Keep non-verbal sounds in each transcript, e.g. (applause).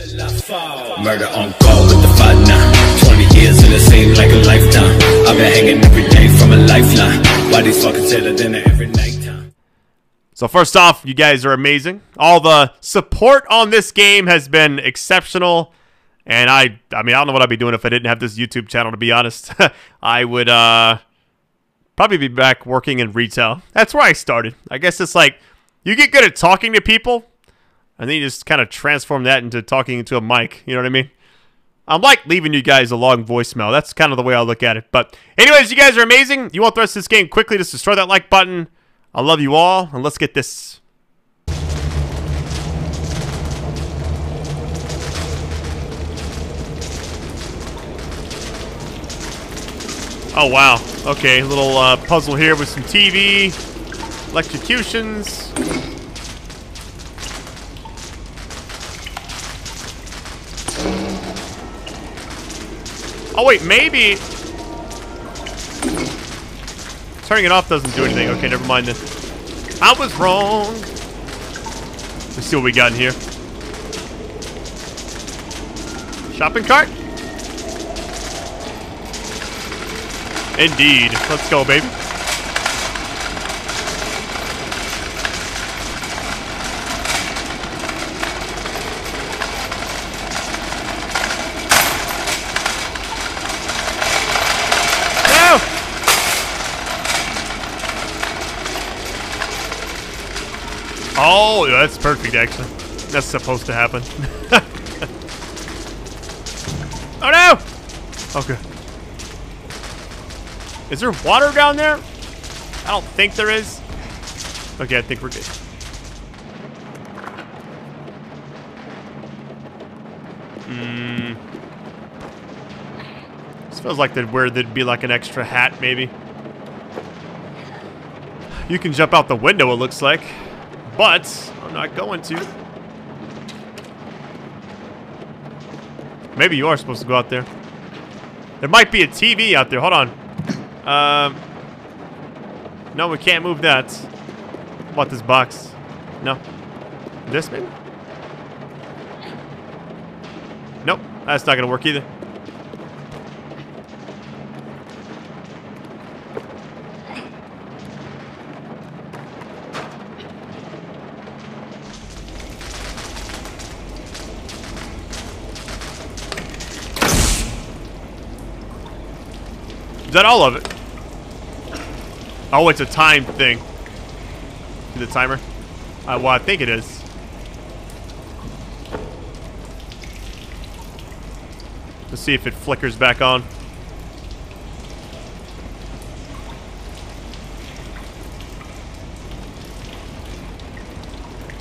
Murder on call with the fight now. 20 years and it seems like a lifetime. I've been hanging every day from a lifeline. Why these fuckers tell the dinner every night time? So first off, you guys are amazing. All the support on this game has been exceptional. And I I mean, I don't know what I'd be doing if I didn't have this YouTube channel to be honest. (laughs) I would uh probably be back working in retail. That's where I started. I guess it's like you get good at talking to people and then you just kind of transform that into talking into a mic, you know what I mean? I'm like leaving you guys a long voicemail. That's kind of the way I look at it. But anyways, you guys are amazing. You want the rest of this game quickly, just destroy that like button. I love you all, and let's get this. Oh, wow. Okay, little uh, puzzle here with some TV, electrocutions. Oh, wait, maybe... Turning it off doesn't do anything. Okay, never mind then. I was wrong. Let's see what we got in here. Shopping cart? Indeed. Let's go, baby. No! Oh, that's perfect, actually. That's supposed to happen. (laughs) oh, no! Okay. Is there water down there? I don't think there is. Okay, I think we're good. Hmm. This feels like that where there'd be like an extra hat, maybe. You can jump out the window, it looks like. But, I'm not going to. Maybe you are supposed to go out there. There might be a TV out there. Hold on. Um. No, we can't move that. What, this box? No. This, maybe? Nope. That's not going to work either. That all of it? Oh, it's a time thing. The timer? Uh, well, I think it is. Let's see if it flickers back on.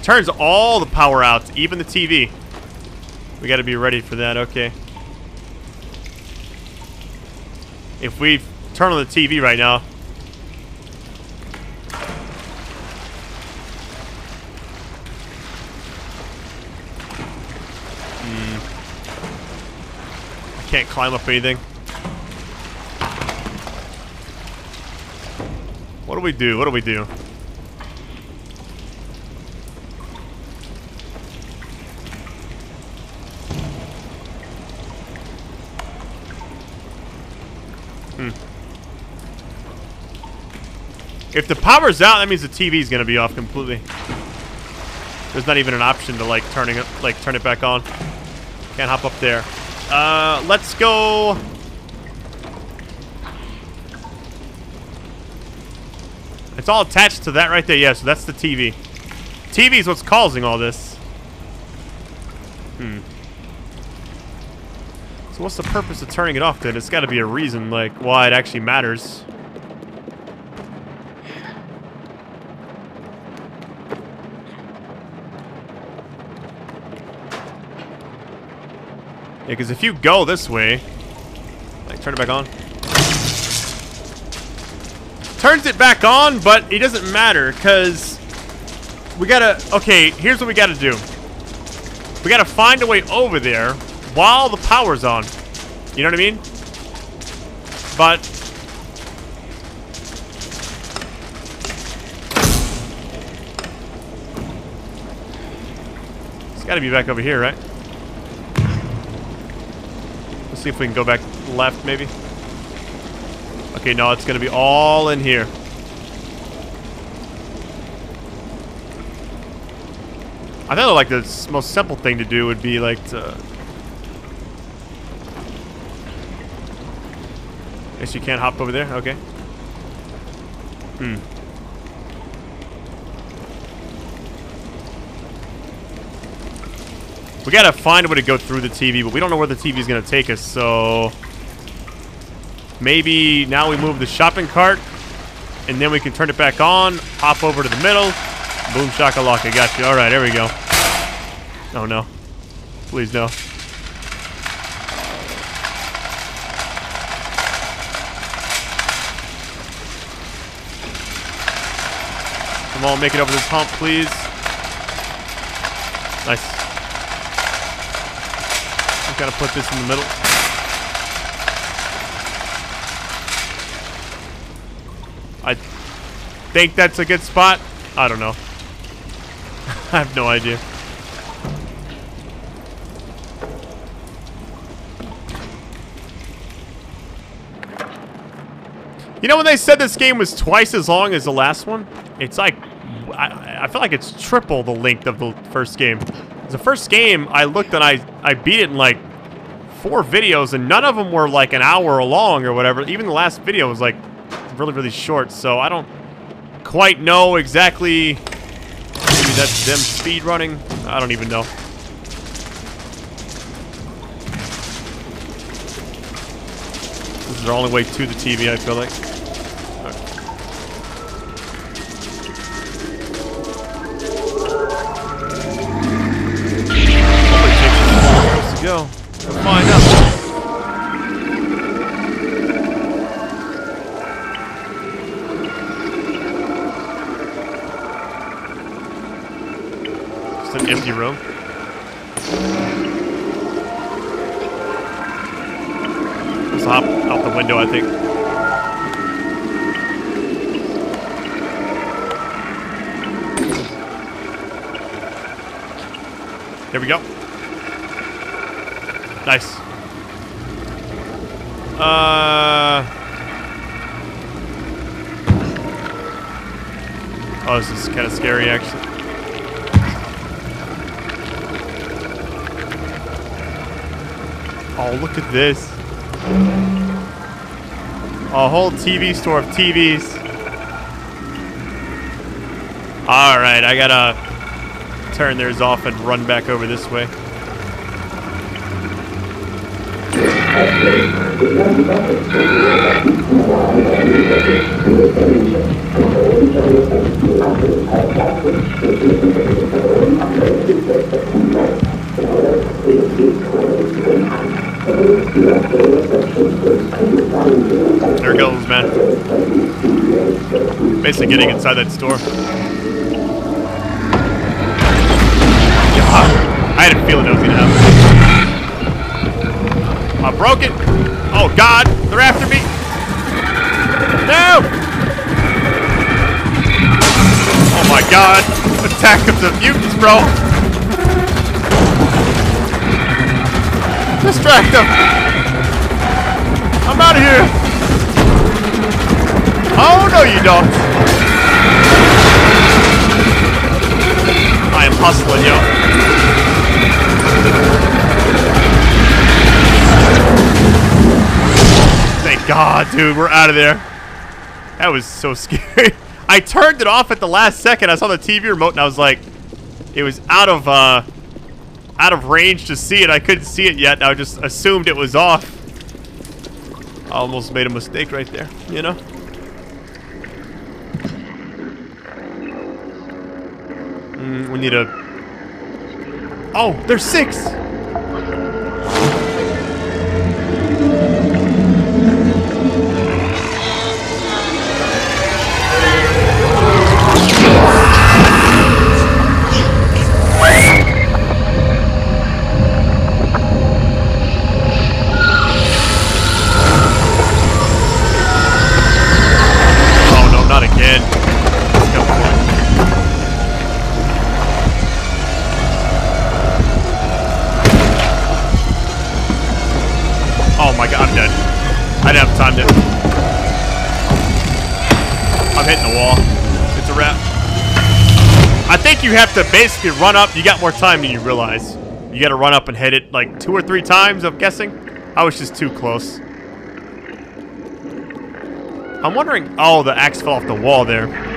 Turns all the power out, even the TV. We gotta be ready for that, okay. If we turn on the TV right now. Hmm. I can't climb up anything. What do we do? What do we do? If the power's out, that means the TV's gonna be off completely. There's not even an option to like turning it, like turn it back on. Can't hop up there. Uh, let's go. It's all attached to that right there. Yeah, so that's the TV. TV is what's causing all this. Hmm. So what's the purpose of turning it off then? It's got to be a reason, like, why it actually matters. Yeah, because if you go this way, like turn it back on. Turns it back on, but it doesn't matter because we gotta. Okay, here's what we gotta do. We gotta find a way over there while the power's on. You know what I mean? But it's gotta be back over here, right? Let's see if we can go back left, maybe. Okay, no, it's gonna be all in here. I thought like the most simple thing to do would be like to. Guess you can't hop over there. Okay. Hmm. We gotta find a way to go through the TV, but we don't know where the TV is gonna take us. So maybe now we move the shopping cart, and then we can turn it back on. Hop over to the middle. Boom shakalaka, got you. All right, there we go. Oh no, please no. Come on, make it over this hump, please. Nice. Gonna put this in the middle. I think that's a good spot. I don't know. (laughs) I have no idea. You know when they said this game was twice as long as the last one? It's like, I, I feel like it's triple the length of the first game. The first game, I looked and I, I beat it in like four videos and none of them were like an hour long or whatever. Even the last video was like really, really short. So I don't quite know exactly. Maybe that's them speed running. I don't even know. This is our only way to the TV, I feel like. Hop out the window, I think. There we go. Nice. Uh. Oh, this is kind of scary, actually. Oh, look at this. A whole TV store of TVs. Alright, I gotta turn theirs off and run back over this way. (laughs) There goes, man. Basically getting inside that store. I had a feeling that was gonna happen. I broke it. Oh God, they're after me. No! Oh my God, attack of the mutants, bro. Distract them. I'm out of here. Oh no, you don't. I am hustling, yo. Thank God, dude. We're out of there. That was so (laughs) scary. I turned it off at the last second. I saw the TV remote and I was like, it was out of uh, out of range to see it. I couldn't see it yet. I just assumed it was off. I almost made a mistake right there, you know? Mm, we need a... Oh, there's six! You have to basically run up. You got more time than you realize. You got to run up and hit it like two or three times, I'm guessing. I was just too close. I'm wondering. Oh, the axe fell off the wall there. There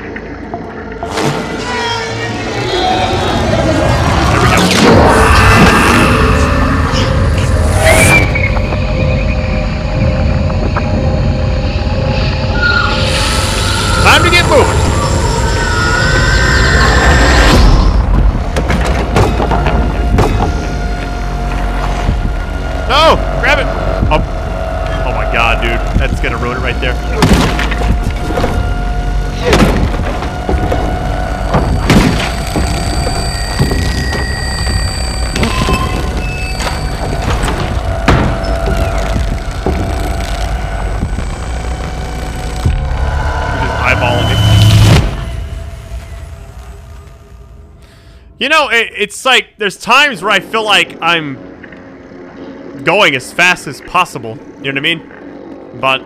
know, it, it's like there's times where I feel like I'm going as fast as possible. You know what I mean? But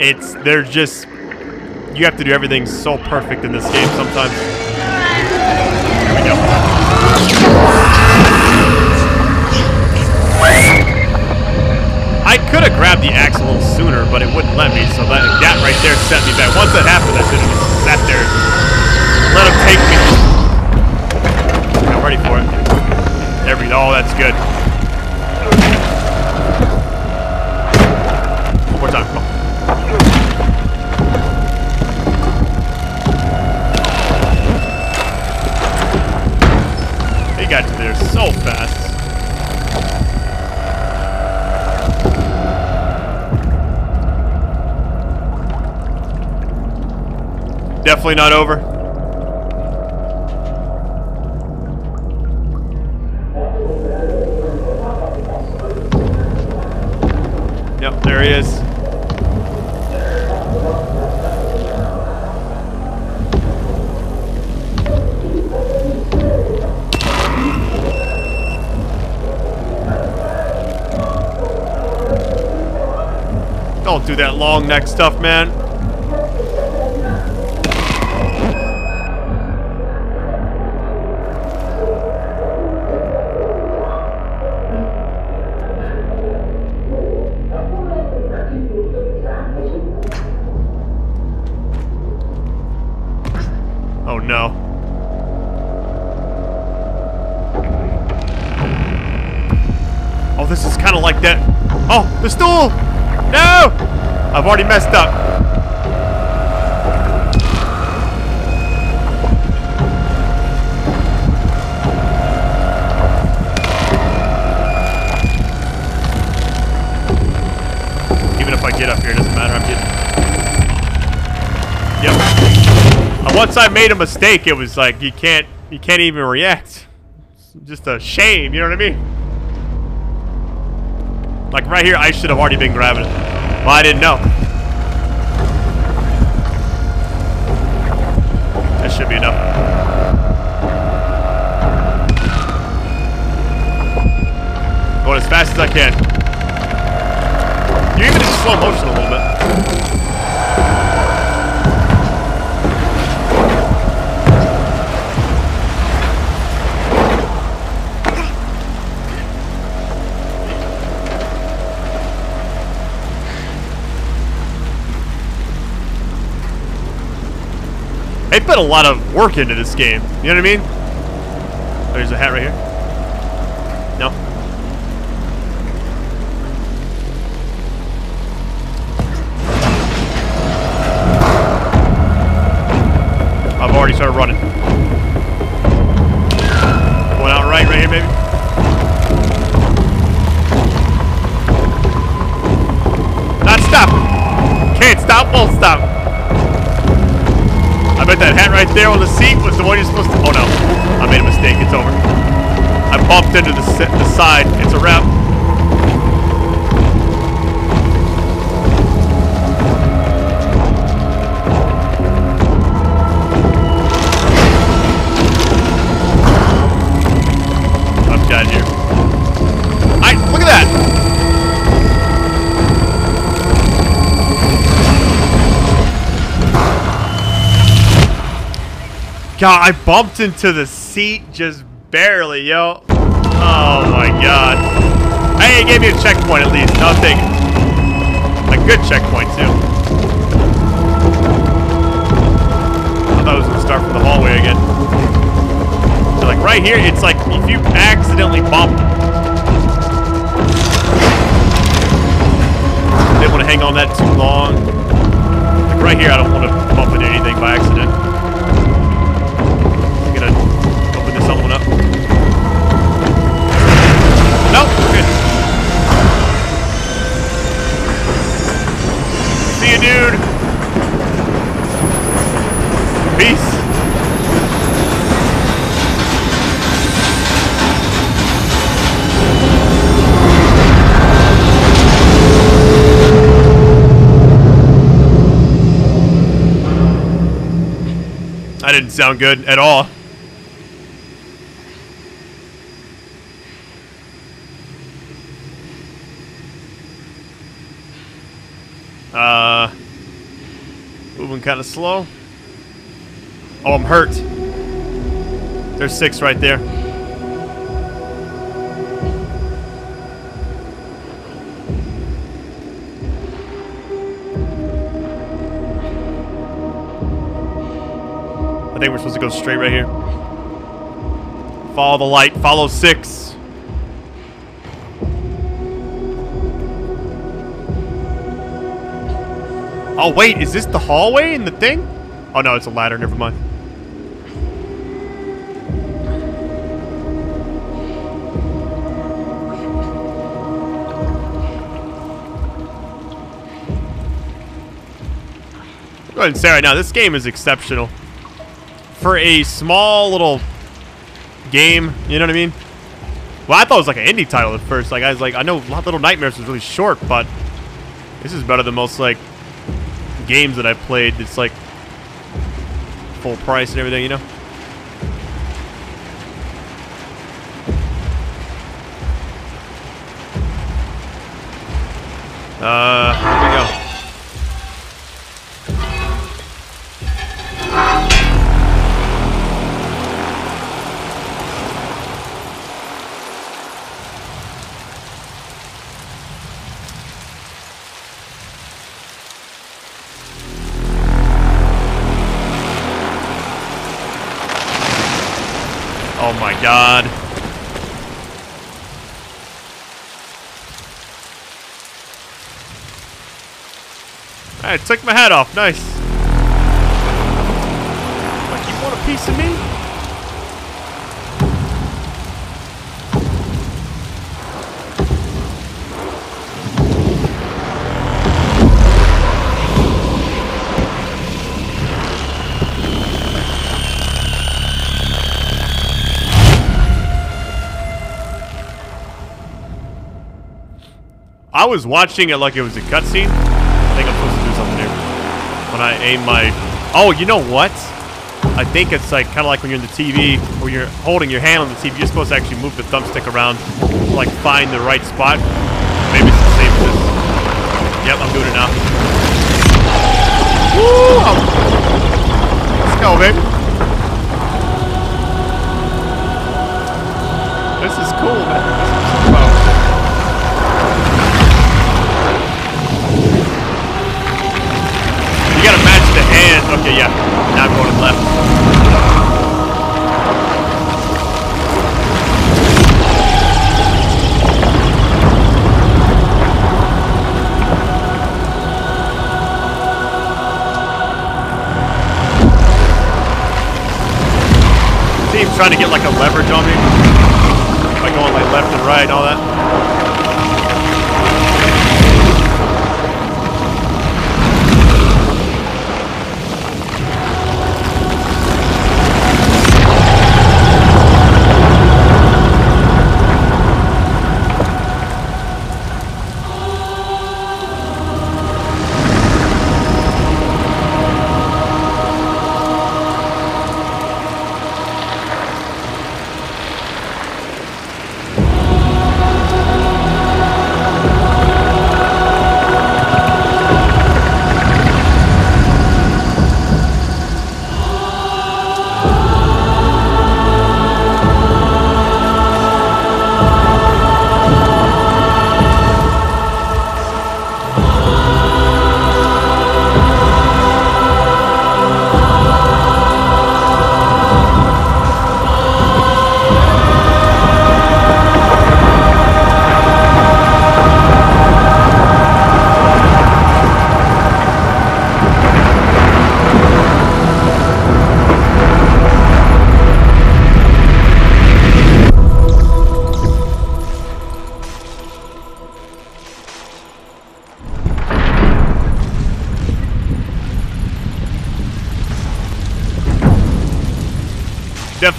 it's there's just you have to do everything so perfect in this game sometimes. Here we go. I could have grabbed the axe a little sooner, but it wouldn't let me, so that, that right there set me back. Once that happened, I should have just sat there let him take me. Ready for it. There we go. Oh, that's good. One more time. On. He got to there so fast. Definitely not over. Do that long neck stuff, man. Oh no. Oh, this is kind of like that. Oh, the stool! No! I've already messed up. Even if I get up here, it doesn't matter. I'm getting. Yep. Uh, Once I made a mistake, it was like you can't, you can't even react. It's just a shame. You know what I mean? Like right here, I should have already been grabbing it. Well, I didn't know. That should be enough. Going as fast as I can. You're even in slow motion a little bit. They put a lot of work into this game. You know what I mean? Oh, there's a hat right here. No. I've already started running. Going out right, right here, maybe. Not stop. Can't stop, won't stop. That hat right there on the seat was the one you're supposed to. Oh no, I made a mistake. It's over. I bumped into the, the side. It's a wrap. God, I bumped into the seat just barely, yo. Oh my god. Hey, it gave me a checkpoint at least. It. A good checkpoint, too. I thought it was to start from the hallway again. So, like, right here, it's like if you accidentally bump. Didn't want to hang on that too long. Like, right here, I don't want to bump into anything by accident. You, dude. Peace. That didn't sound good at all. Uh, moving kind of slow. Oh, I'm hurt. There's six right there. I think we're supposed to go straight right here. Follow the light. Follow six. Oh, wait. Is this the hallway in the thing? Oh, no. It's a ladder. Never mind. Go ahead and say right now, this game is exceptional. For a small little game, you know what I mean? Well, I thought it was like an indie title at first. Like, I was like, I know Little Nightmares was really short, but this is better than most, like, games that I've played. It's like full price and everything, you know? Oh my god. I took my hat off. Nice. Like, you want a piece of me? I was watching it like it was a cutscene. I think I'm supposed to do something here. When I aim my... Oh, you know what? I think it's like kind of like when you're in the TV, or you're holding your hand on the TV, you're supposed to actually move the thumbstick around to like find the right spot. Maybe it's the same as this. Yep, I'm doing it now. Woo! Let's go, baby. Okay, yeah. Now I'm going left. See him trying to get like a leverage on me by going like left and right and all that.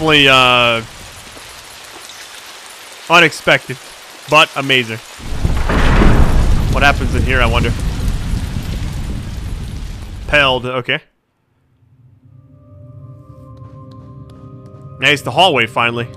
Definitely uh, unexpected, but amazing. What happens in here, I wonder? Pelled, okay. Nice, the hallway finally.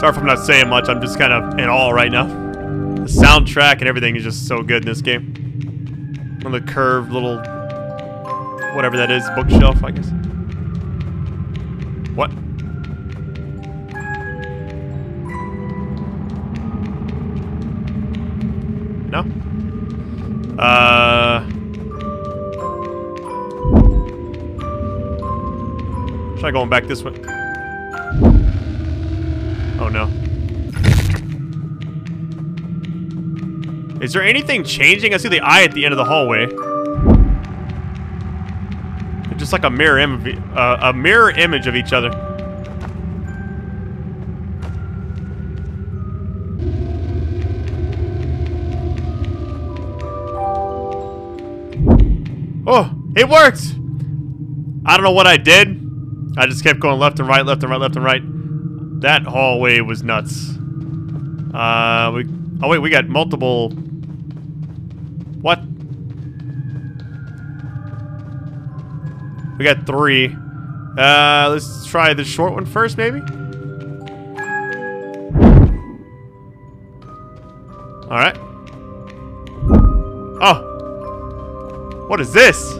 Sorry if I'm not saying much. I'm just kind of in awe right now. The soundtrack and everything is just so good in this game. On the curved little, whatever that is, bookshelf, I guess. What? No? Uh. Try going back this way. Oh no. Is there anything changing? I see the eye at the end of the hallway. They're just like a mirror image, uh, a mirror image of each other. Oh, it worked! I don't know what I did. I just kept going left and right, left and right, left and right. That hallway was nuts. Uh, we. Oh wait, we got multiple. What? We got three. Uh, let's try the short one first, maybe. All right. Oh. What is this?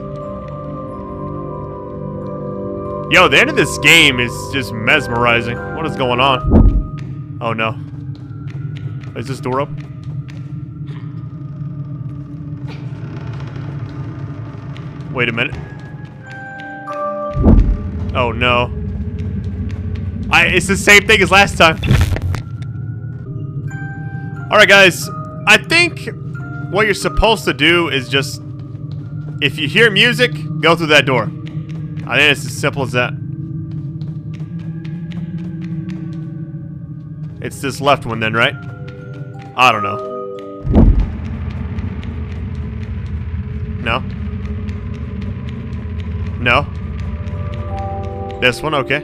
Yo, the end of this game is just mesmerizing. What is going on? Oh no. Is this door open? Wait a minute. Oh no. I it's the same thing as last time. Alright guys, I think what you're supposed to do is just if you hear music, go through that door. I think it's as simple as that. It's this left one then, right? I don't know. No? No? This one, okay.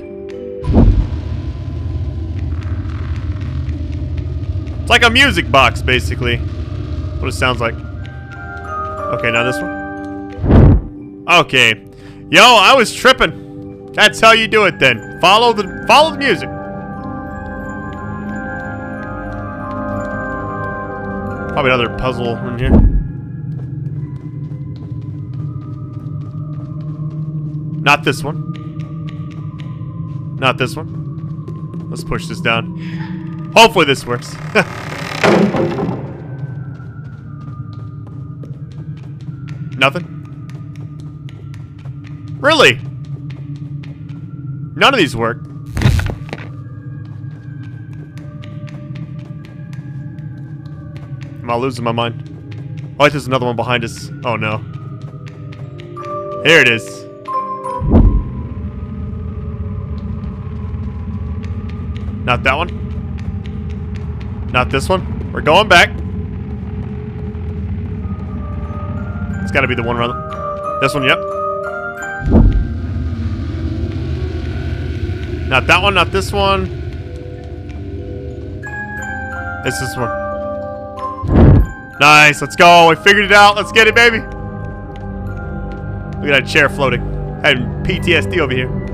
It's like a music box, basically. What it sounds like. Okay, now this one. Okay. Yo, I was tripping. That's how you do it then. Follow the follow the music. Probably another puzzle in here. Not this one. Not this one. Let's push this down. Hopefully this works. (laughs) Nothing? Really? None of these work. Am I losing my mind? Oh, there's another one behind us. Oh no. Here it is. Not that one. Not this one. We're going back. It's gotta be the one around. This one, yep. Not that one, not this one. It's this one. Nice, let's go. We figured it out. Let's get it, baby. Look at that chair floating. Having PTSD over here.